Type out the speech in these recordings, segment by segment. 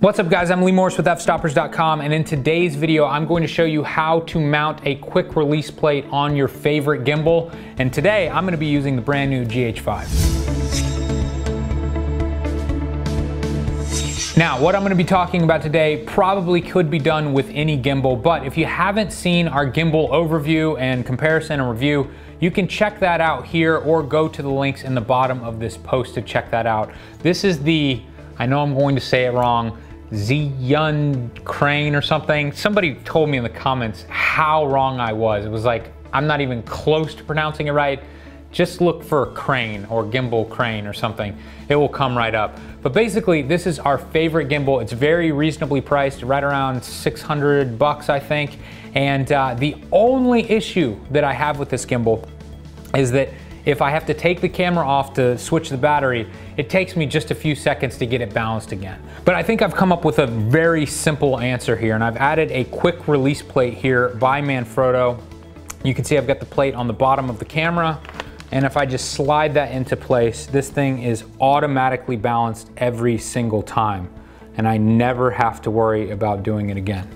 What's up guys, I'm Lee Morris with fstoppers.com and in today's video I'm going to show you how to mount a quick release plate on your favorite gimbal and today I'm going to be using the brand new GH5. Now what I'm going to be talking about today probably could be done with any gimbal but if you haven't seen our gimbal overview and comparison and review you can check that out here or go to the links in the bottom of this post to check that out. This is the I know I'm going to say it wrong, Zhiyun Crane or something. Somebody told me in the comments how wrong I was. It was like, I'm not even close to pronouncing it right. Just look for crane or gimbal crane or something. It will come right up. But basically, this is our favorite gimbal. It's very reasonably priced, right around 600 bucks, I think. And uh, the only issue that I have with this gimbal is that if I have to take the camera off to switch the battery, it takes me just a few seconds to get it balanced again. But I think I've come up with a very simple answer here, and I've added a quick release plate here by Manfrotto. You can see I've got the plate on the bottom of the camera, and if I just slide that into place, this thing is automatically balanced every single time, and I never have to worry about doing it again.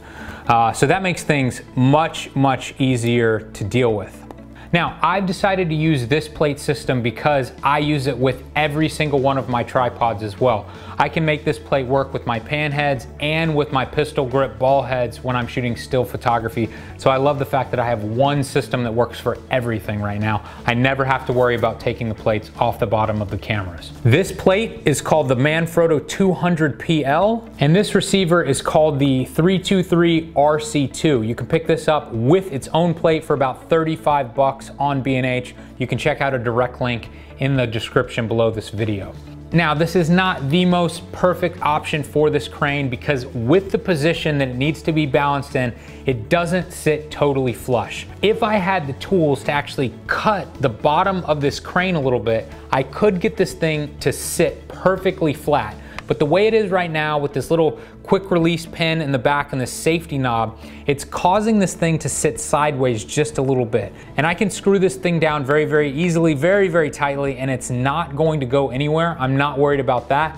Uh, so that makes things much, much easier to deal with. Now, I've decided to use this plate system because I use it with every single one of my tripods as well. I can make this plate work with my pan heads and with my pistol grip ball heads when I'm shooting still photography. So I love the fact that I have one system that works for everything right now. I never have to worry about taking the plates off the bottom of the cameras. This plate is called the Manfrotto 200PL, and this receiver is called the 323 RC2. You can pick this up with its own plate for about 35 bucks on B&H. You can check out a direct link in the description below this video. Now, this is not the most perfect option for this crane because with the position that it needs to be balanced in, it doesn't sit totally flush. If I had the tools to actually cut the bottom of this crane a little bit, I could get this thing to sit perfectly flat. But the way it is right now with this little quick release pin in the back and the safety knob, it's causing this thing to sit sideways just a little bit. And I can screw this thing down very, very easily, very, very tightly, and it's not going to go anywhere. I'm not worried about that,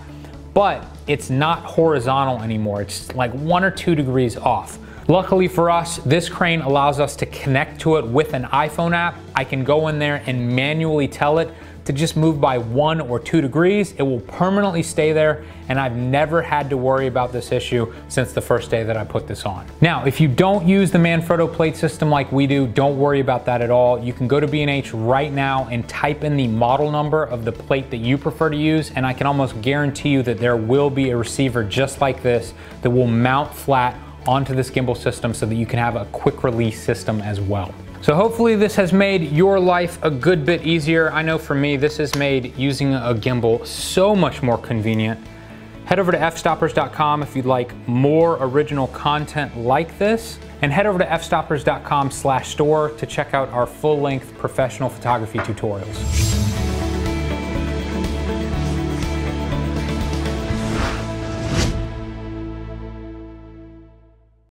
but it's not horizontal anymore. It's like one or two degrees off. Luckily for us, this crane allows us to connect to it with an iPhone app. I can go in there and manually tell it to just move by one or two degrees. It will permanently stay there and I've never had to worry about this issue since the first day that I put this on. Now, if you don't use the Manfrotto plate system like we do, don't worry about that at all. You can go to B&H right now and type in the model number of the plate that you prefer to use and I can almost guarantee you that there will be a receiver just like this that will mount flat onto this gimbal system so that you can have a quick release system as well. So hopefully this has made your life a good bit easier. I know for me, this has made using a gimbal so much more convenient. Head over to fstoppers.com if you'd like more original content like this, and head over to fstoppers.com slash store to check out our full-length professional photography tutorials.